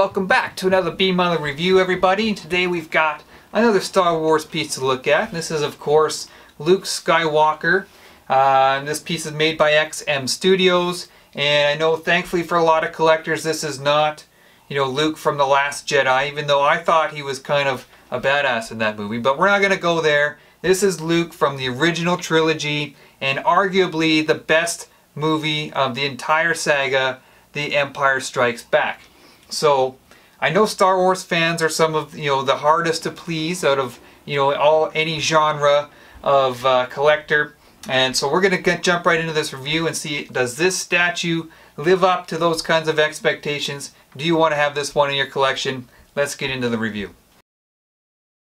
Welcome back to another Bmutha review everybody. Today we've got another Star Wars piece to look at. This is of course Luke Skywalker. Uh, this piece is made by XM Studios and I know thankfully for a lot of collectors this is not you know Luke from The Last Jedi even though I thought he was kind of a badass in that movie but we're not going to go there. This is Luke from the original trilogy and arguably the best movie of the entire saga The Empire Strikes Back. So I know Star Wars fans are some of you know the hardest to please out of you know all any genre of uh, collector, and so we're gonna get, jump right into this review and see does this statue live up to those kinds of expectations? Do you want to have this one in your collection? Let's get into the review.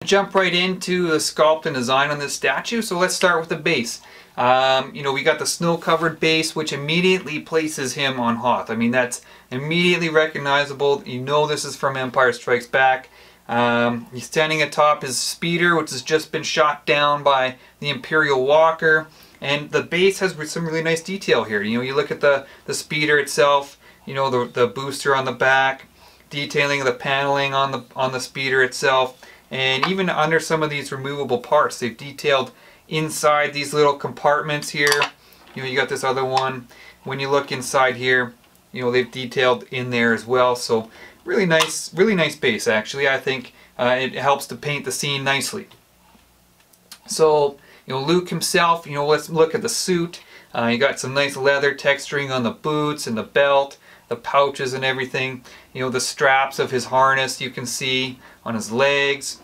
Jump right into the sculpt and design on this statue. So let's start with the base. Um, you know, we got the snow-covered base, which immediately places him on Hoth. I mean, that's immediately recognizable. You know this is from Empire Strikes Back. Um, he's standing atop his speeder, which has just been shot down by the Imperial Walker. And the base has some really nice detail here. You know, you look at the, the speeder itself, you know, the, the booster on the back, detailing of the paneling on the, on the speeder itself. And even under some of these removable parts, they've detailed inside these little compartments here. You know, you got this other one. When you look inside here, you know, they've detailed in there as well. So really nice, really nice base actually. I think uh, it helps to paint the scene nicely. So, you know, Luke himself, you know, let's look at the suit. Uh, you got some nice leather texturing on the boots and the belt, the pouches and everything. You know, the straps of his harness you can see on his legs.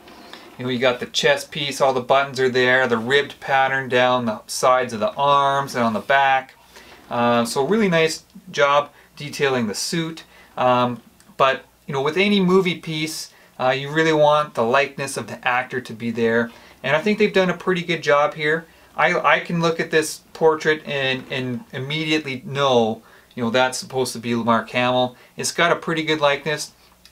You know, you got the chest piece, all the buttons are there, the ribbed pattern down the sides of the arms and on the back. Uh, so really nice job detailing the suit. Um, but, you know, with any movie piece, uh, you really want the likeness of the actor to be there. And I think they've done a pretty good job here. I, I can look at this portrait and, and immediately know, you know, that's supposed to be Mark Hamill. It's got a pretty good likeness.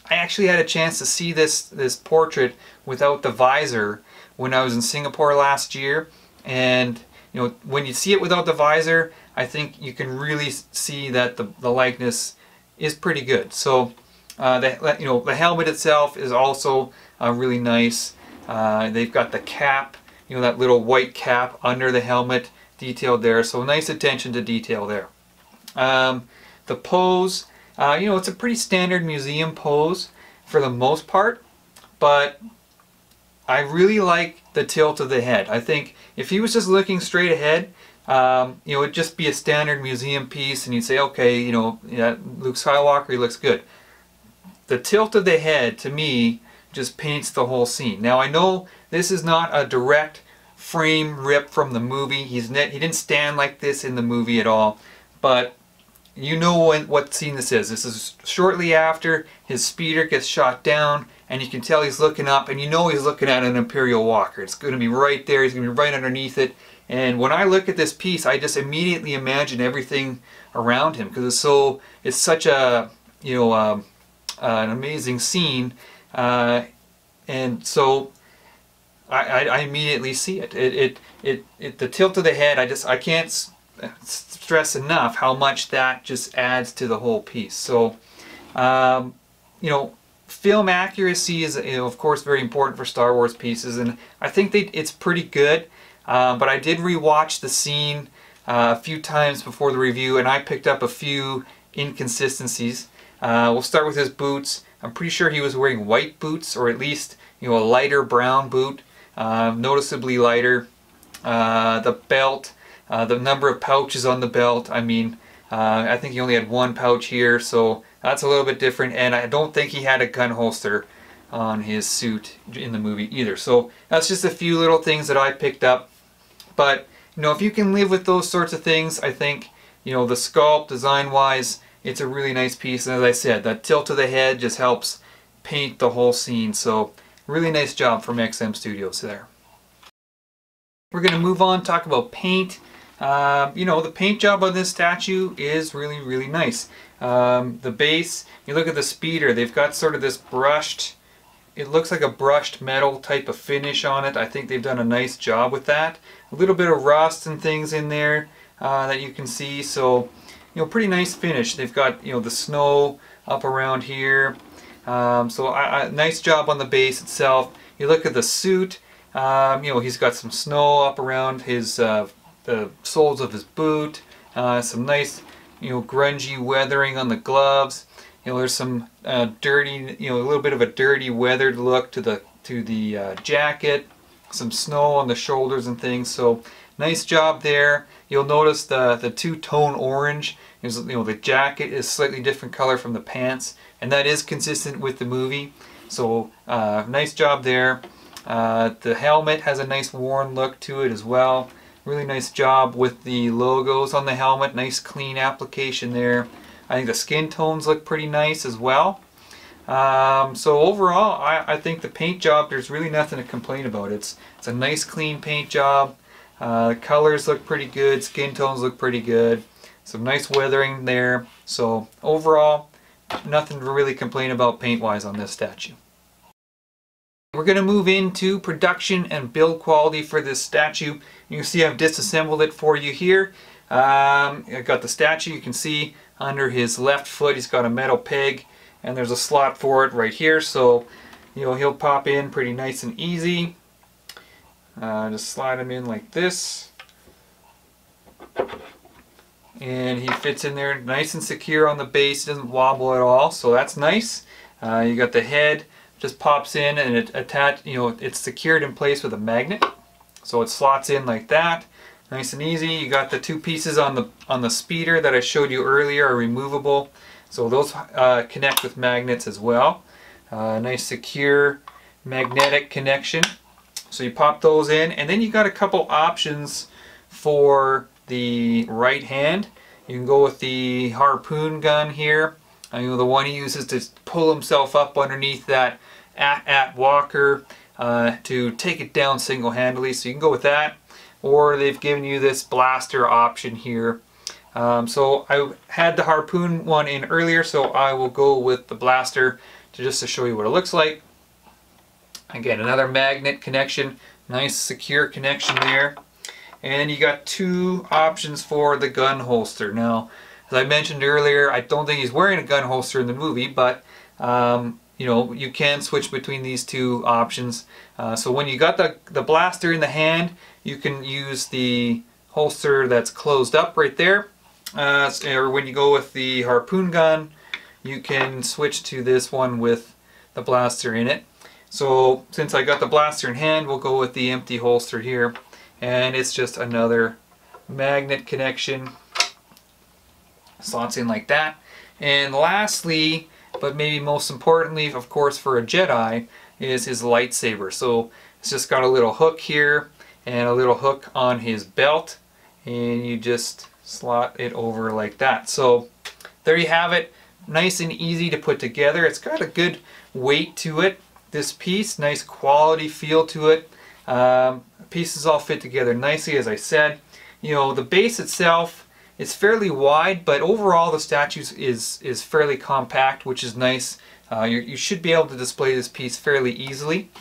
I actually had a chance to see this, this portrait without the visor when I was in Singapore last year. And you know, when you see it without the visor, I think you can really see that the, the likeness is pretty good. So uh, the, you know, the helmet itself is also uh, really nice. Uh, they've got the cap, you know, that little white cap under the helmet detailed there. So nice attention to detail there. Um, the pose, uh, you know, it's a pretty standard museum pose for the most part, but I really like the tilt of the head. I think if he was just looking straight ahead, um, you know, it'd just be a standard museum piece and you'd say, okay, you know, yeah, Luke Skywalker, he looks good. The tilt of the head, to me, just paints the whole scene. Now, I know this is not a direct frame rip from the movie. He's net, he didn't stand like this in the movie at all, but you know when, what scene this is. This is shortly after his speeder gets shot down and you can tell he's looking up and you know he's looking at an Imperial Walker. It's going to be right there. He's going to be right underneath it. And when I look at this piece, I just immediately imagine everything around him because it's so, it's such a, you know, uh, an amazing scene. Uh, and so I, I, I, immediately see it. It, it, it, it. The tilt of the head, I just, I can't stress enough how much that just adds to the whole piece. So, um, you know, film accuracy is, you know, of course, very important for Star Wars pieces, and I think they, it's pretty good. Um, but I did rewatch the scene uh, a few times before the review, and I picked up a few inconsistencies. Uh, we'll start with his boots. I'm pretty sure he was wearing white boots, or at least you know a lighter brown boot, uh, noticeably lighter. Uh, the belt uh, the number of pouches on the belt, I mean, uh, I think he only had one pouch here, so that's a little bit different. And I don't think he had a gun holster on his suit in the movie either. So that's just a few little things that I picked up. But, you know, if you can live with those sorts of things, I think, you know, the sculpt, design-wise, it's a really nice piece. And as I said, that tilt of the head just helps paint the whole scene. So really nice job from XM Studios there. We're going to move on, talk about paint. Uh, you know, the paint job on this statue is really, really nice. Um, the base, you look at the speeder, they've got sort of this brushed, it looks like a brushed metal type of finish on it. I think they've done a nice job with that. A little bit of rust and things in there uh, that you can see, so, you know, pretty nice finish. They've got, you know, the snow up around here. Um, so I, I, nice job on the base itself. You look at the suit, um, you know, he's got some snow up around his uh, the soles of his boot, uh, some nice, you know, grungy weathering on the gloves. You know, there's some uh, dirty, you know, a little bit of a dirty weathered look to the to the uh, jacket, some snow on the shoulders and things. So nice job there. You'll notice the the two-tone orange. Is, you know, the jacket is slightly different color from the pants, and that is consistent with the movie. So uh, nice job there. Uh, the helmet has a nice worn look to it as well. Really nice job with the logos on the helmet. Nice clean application there. I think the skin tones look pretty nice as well. Um, so overall, I, I, think the paint job, there's really nothing to complain about. It's, it's a nice clean paint job. Uh, colors look pretty good. Skin tones look pretty good. Some nice weathering there. So overall, nothing to really complain about paint-wise on this statue. We're going to move into production and build quality for this statue. You can see I've disassembled it for you here. Um, I've got the statue. You can see under his left foot he's got a metal peg and there's a slot for it right here so you know he'll pop in pretty nice and easy. Uh, just slide him in like this and he fits in there nice and secure on the base. doesn't wobble at all so that's nice. Uh, you got the head just pops in and it attach, you know, it's secured in place with a magnet. So it slots in like that. Nice and easy. You got the two pieces on the on the speeder that I showed you earlier are removable. So those uh, connect with magnets as well. Uh, nice secure magnetic connection. So you pop those in and then you got a couple options for the right hand. You can go with the harpoon gun here. You know, the one he uses to pull himself up underneath that AT-AT walker uh, to take it down single-handedly. So you can go with that. Or they've given you this blaster option here. Um, so I had the harpoon one in earlier, so I will go with the blaster to just to show you what it looks like. Again, another magnet connection, nice secure connection there. And you got two options for the gun holster. Now, as I mentioned earlier, I don't think he's wearing a gun holster in the movie, but um, you know you can switch between these two options. Uh, so when you got the, the blaster in the hand, you can use the holster that's closed up right there. Uh, or when you go with the harpoon gun, you can switch to this one with the blaster in it. So since I got the blaster in hand, we'll go with the empty holster here. And it's just another magnet connection slots in like that. And lastly, but maybe most importantly, of course, for a Jedi, is his lightsaber. So it's just got a little hook here and a little hook on his belt and you just slot it over like that. So there you have it. Nice and easy to put together. It's got a good weight to it, this piece. Nice quality feel to it. Um, pieces all fit together nicely, as I said. You know, the base itself it's fairly wide, but overall the statue is, is fairly compact, which is nice. Uh, you should be able to display this piece fairly easily.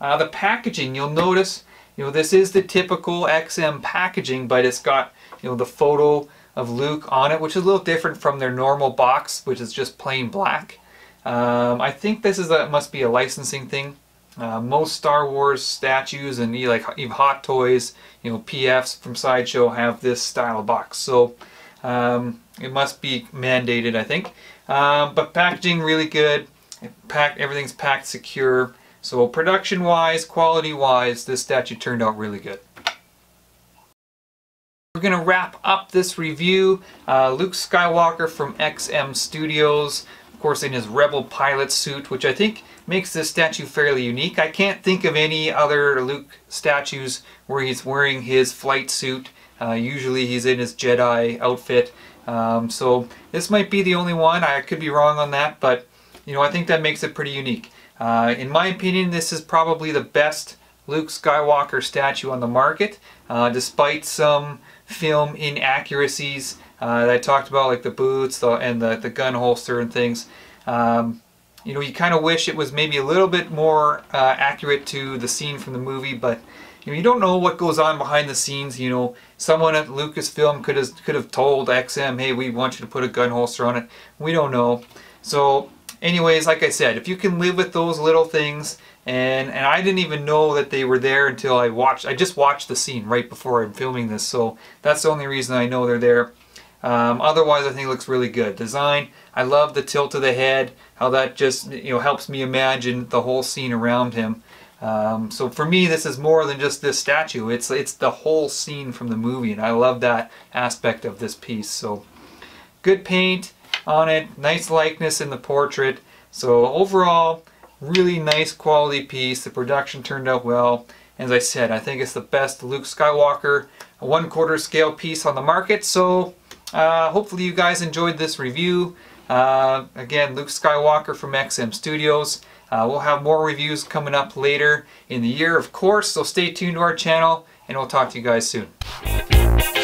Uh, the packaging, you'll notice, you know, this is the typical XM packaging, but it's got, you know, the photo of Luke on it, which is a little different from their normal box, which is just plain black. Um, I think this is a, must be a licensing thing. Uh, most Star Wars statues and like even Hot Toys, you know, PFs from Sideshow have this style box. So um, it must be mandated, I think. Um, but packaging really good. Packed, everything's packed secure. So production-wise, quality-wise, this statue turned out really good. We're going to wrap up this review. Uh, Luke Skywalker from XM Studios, of course in his Rebel pilot suit, which I think makes this statue fairly unique. I can't think of any other Luke statues where he's wearing his flight suit. Uh, usually he's in his Jedi outfit. Um, so this might be the only one. I could be wrong on that, but you know I think that makes it pretty unique. Uh, in my opinion, this is probably the best Luke Skywalker statue on the market, uh, despite some film inaccuracies uh, I talked about, like the boots the, and the, the gun holster and things. Um, you know, you kind of wish it was maybe a little bit more uh, accurate to the scene from the movie, but you know, you don't know what goes on behind the scenes. You know, someone at Lucasfilm could have could have told XM, "Hey, we want you to put a gun holster on it." We don't know. So anyways, like I said, if you can live with those little things, and and I didn't even know that they were there until I watched. I just watched the scene right before I'm filming this, so that's the only reason I know they're there. Um, otherwise, I think it looks really good. Design, I love the tilt of the head, how that just you know helps me imagine the whole scene around him. Um, so for me, this is more than just this statue. It's it's the whole scene from the movie, and I love that aspect of this piece. So good paint on it, nice likeness in the portrait. So overall, really nice quality piece. The production turned out well. As I said, I think it's the best Luke Skywalker one quarter scale piece on the market. So uh, hopefully you guys enjoyed this review. Uh, again, Luke Skywalker from XM Studios. Uh, we'll have more reviews coming up later in the year, of course, so stay tuned to our channel, and we'll talk to you guys soon.